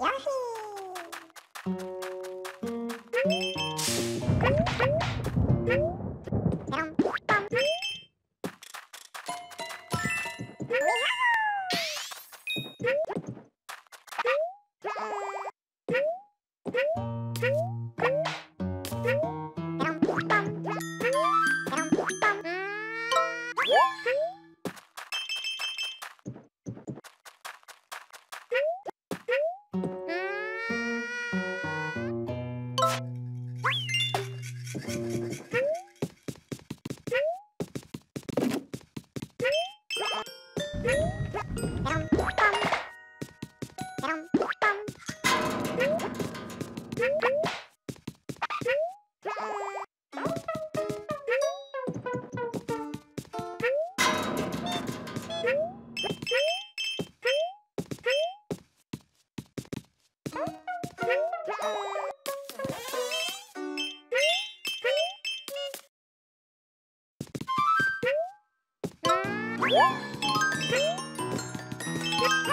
Yoshi!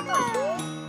Oh.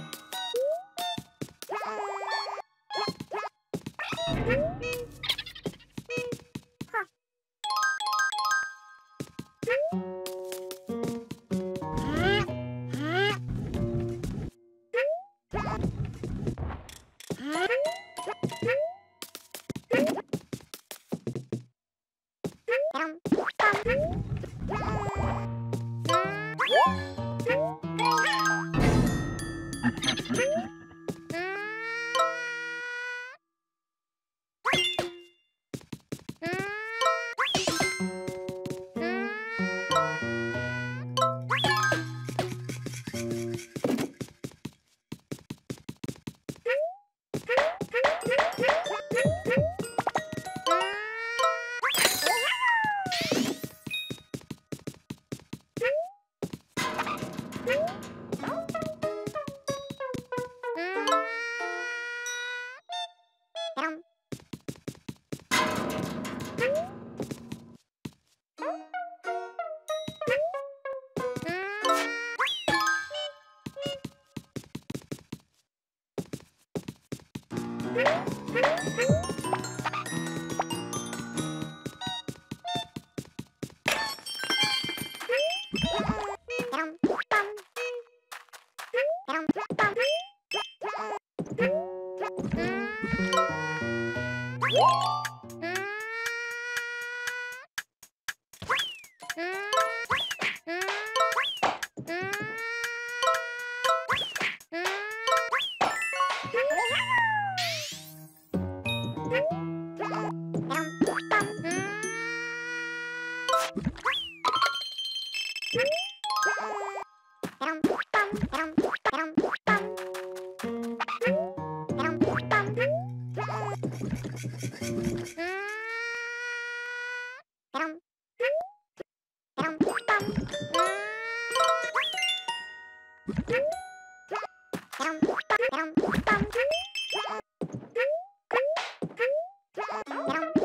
Get on.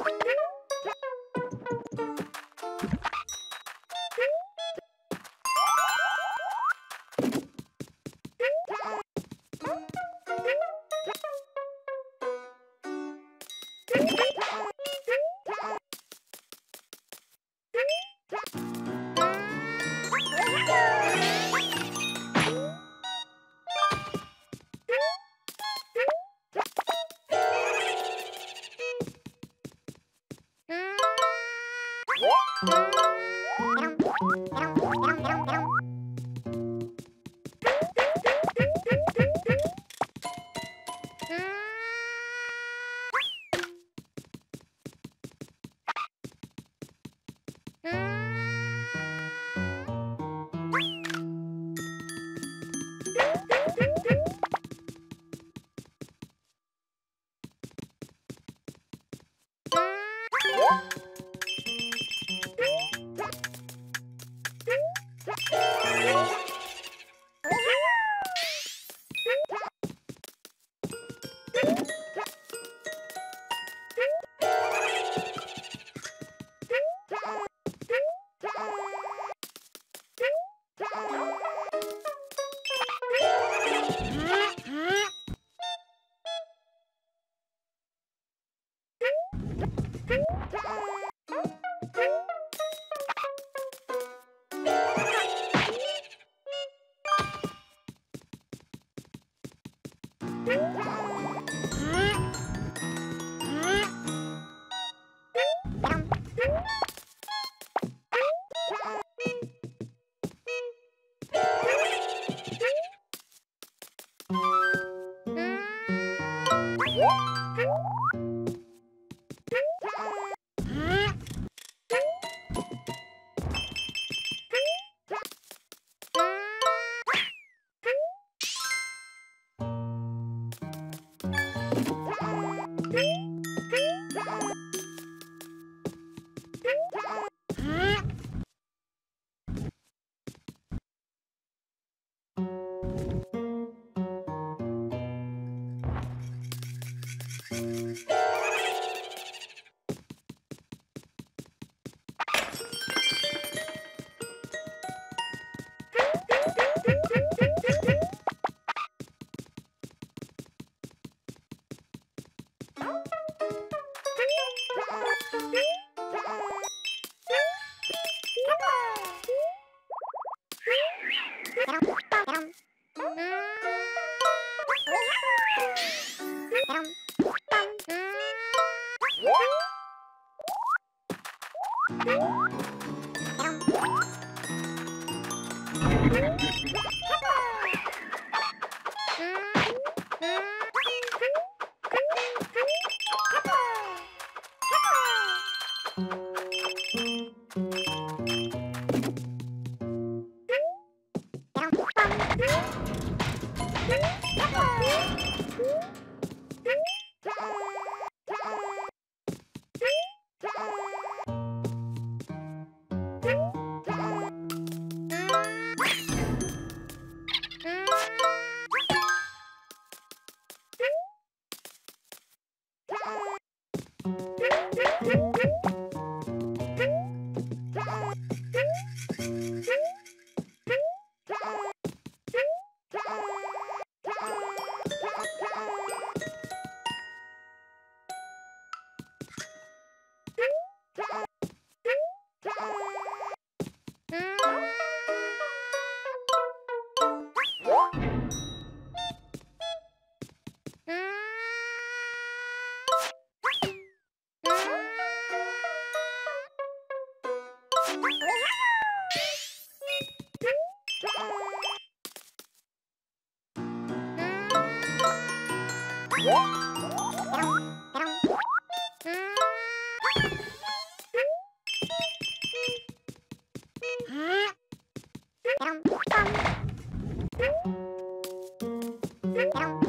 Pero...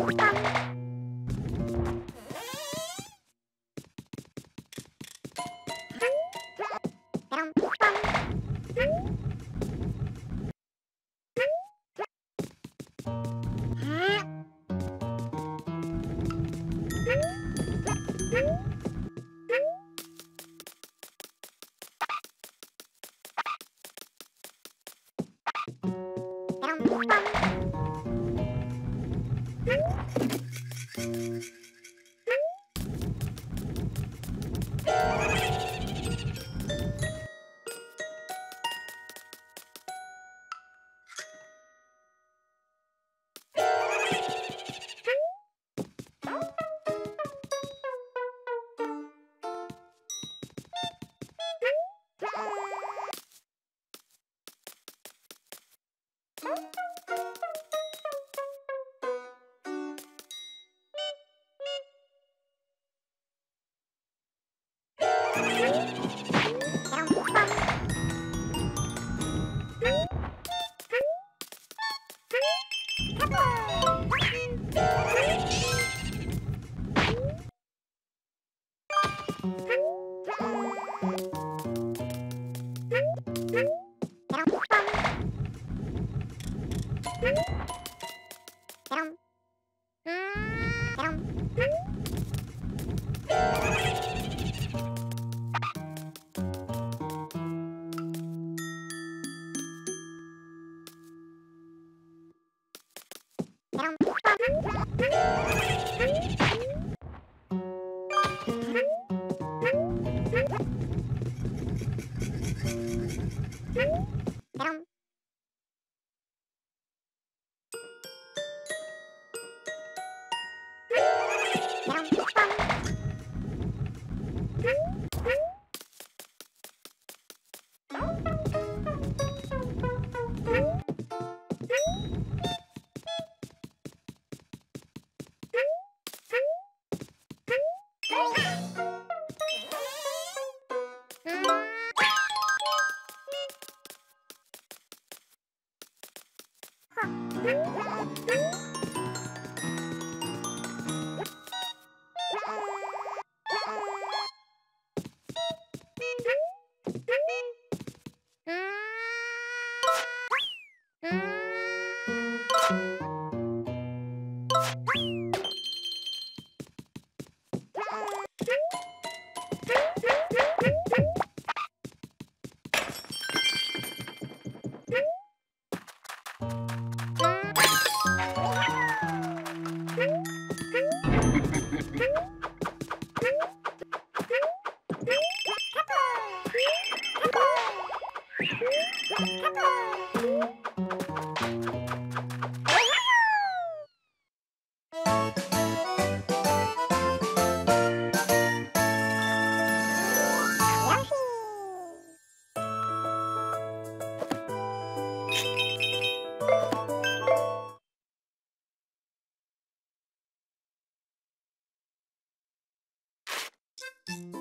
Yahoo!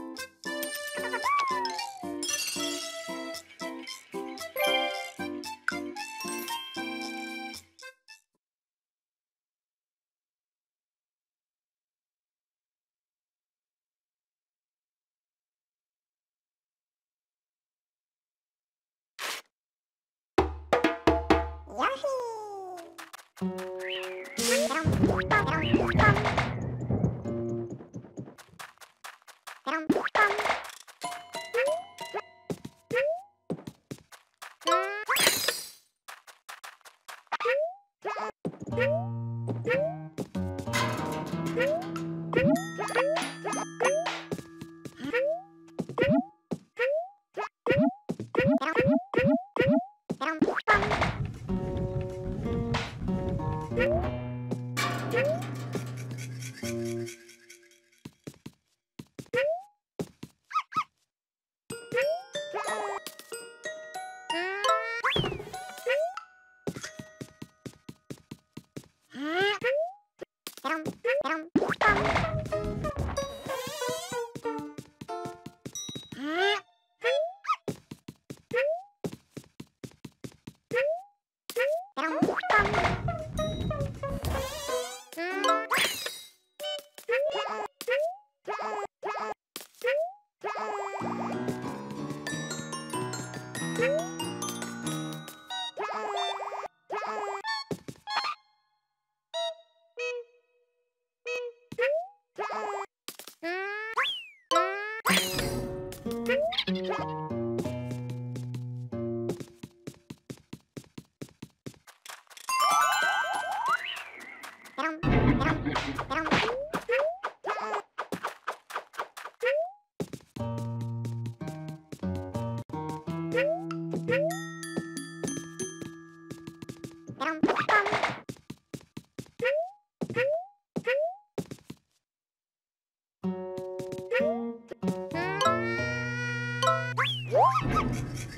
Thank you.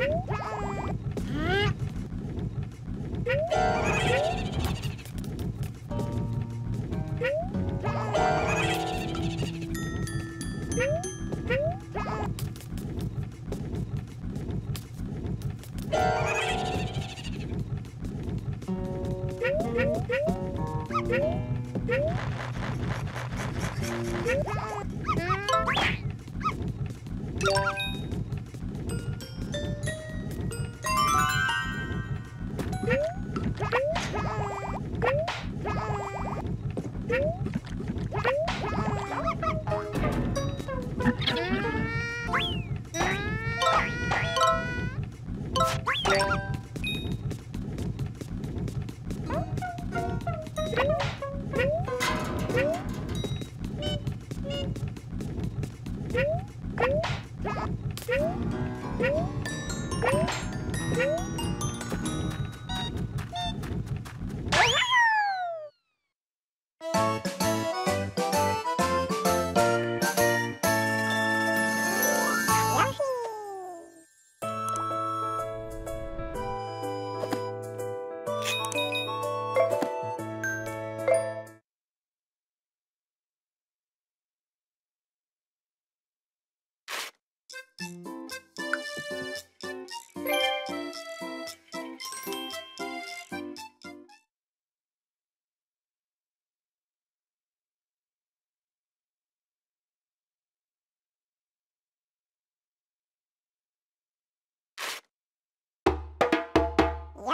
Yeah!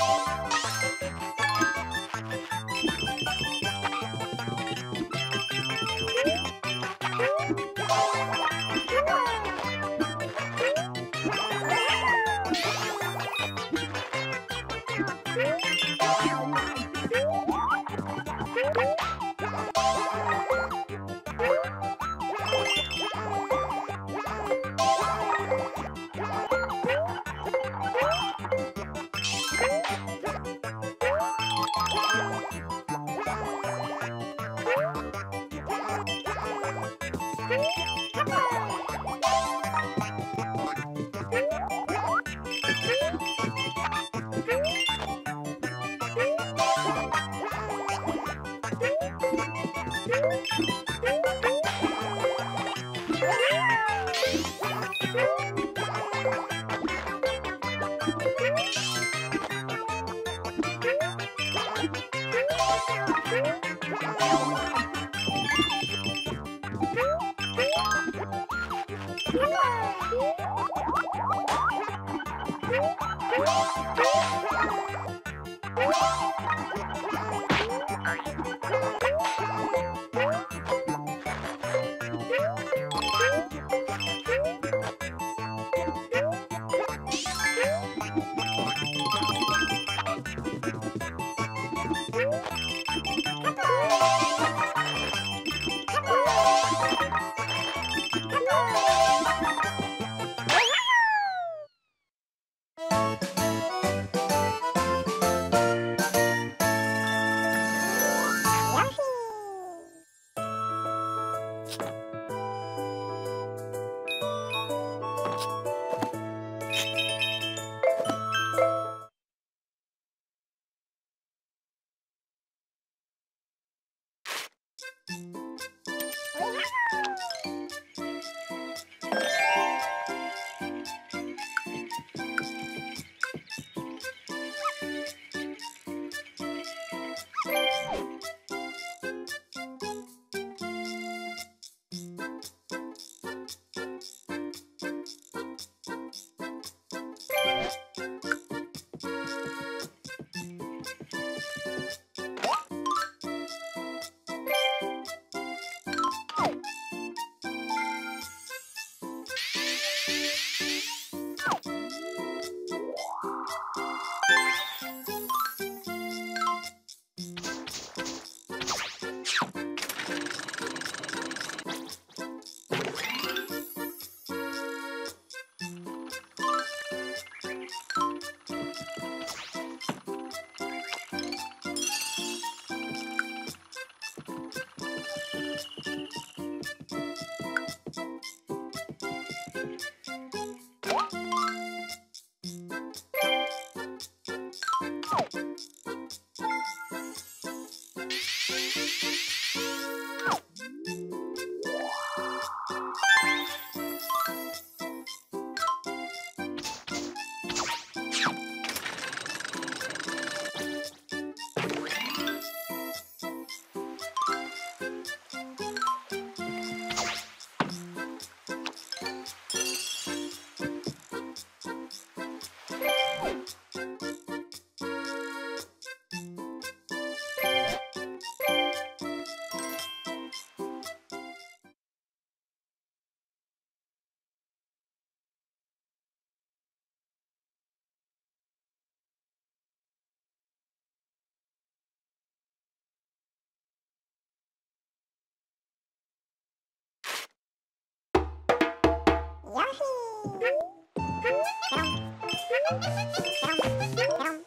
お! Thank you. ひー。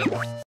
あ!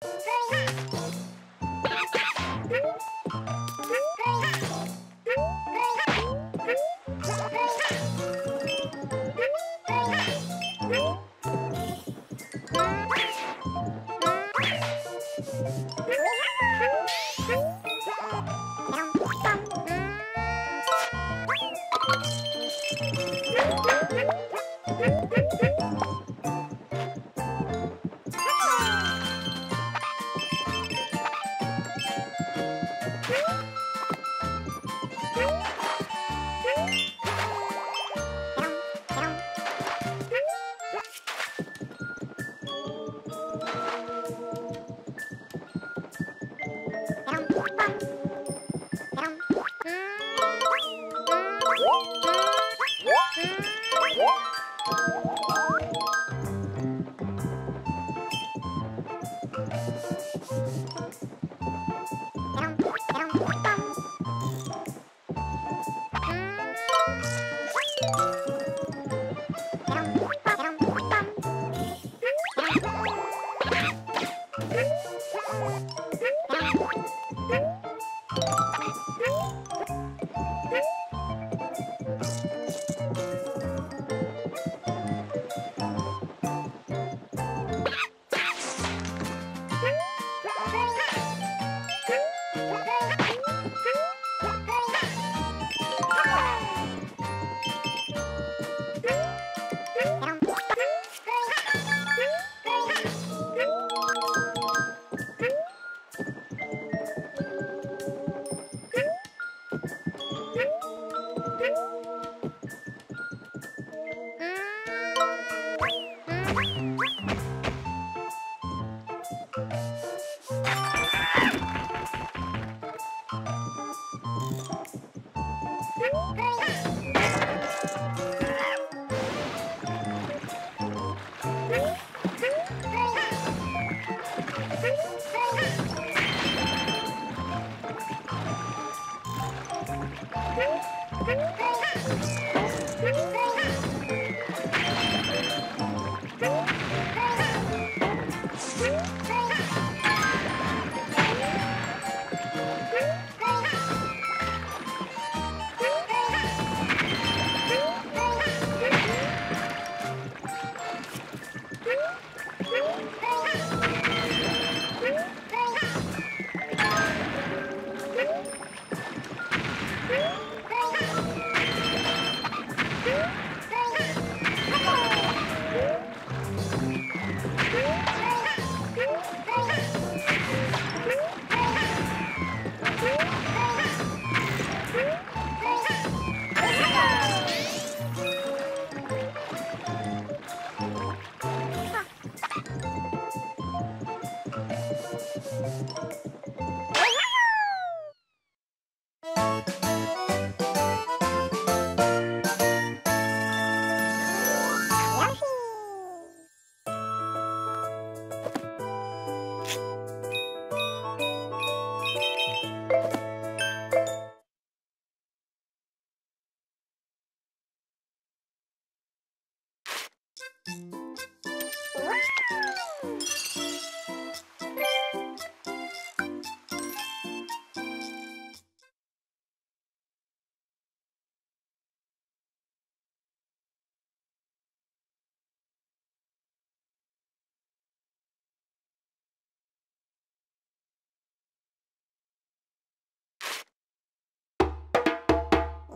Hey!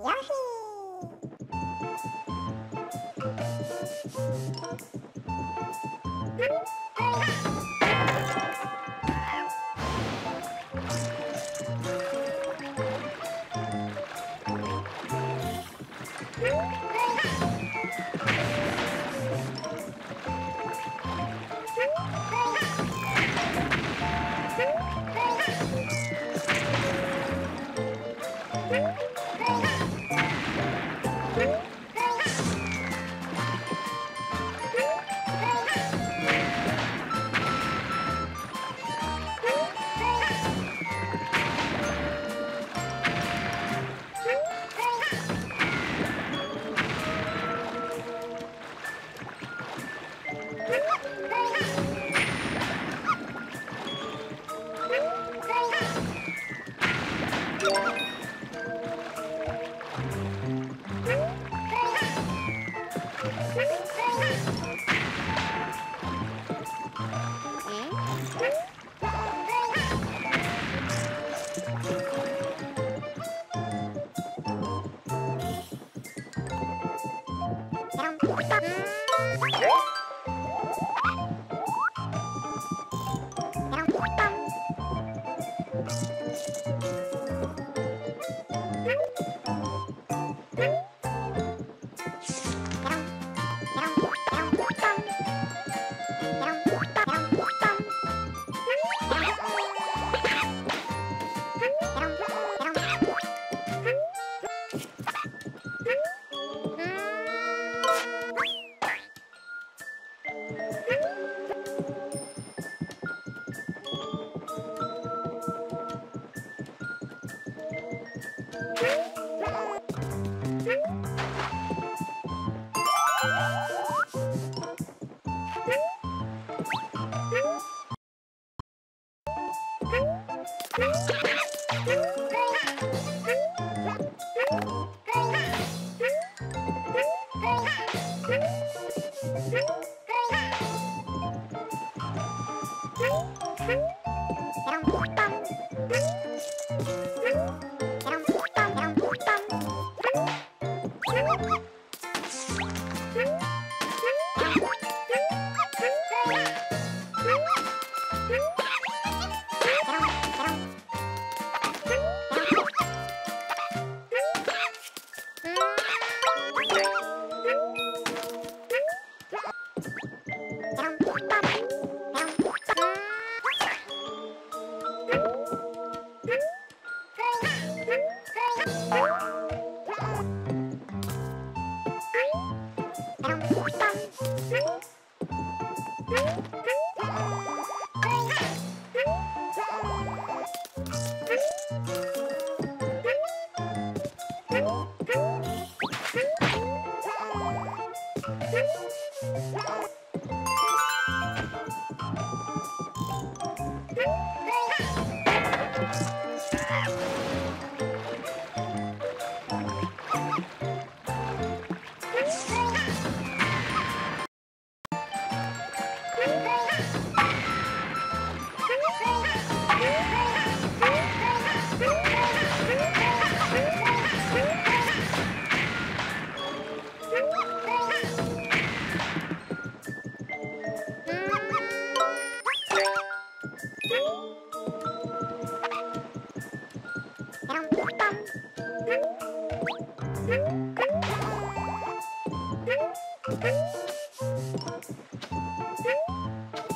主要是うん。